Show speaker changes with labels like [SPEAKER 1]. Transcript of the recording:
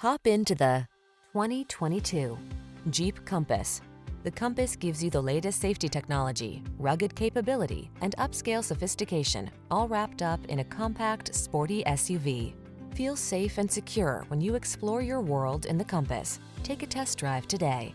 [SPEAKER 1] Hop into the 2022 Jeep Compass. The Compass gives you the latest safety technology, rugged capability, and upscale sophistication, all wrapped up in a compact, sporty SUV. Feel safe and secure when you explore your world in the Compass. Take a test drive today.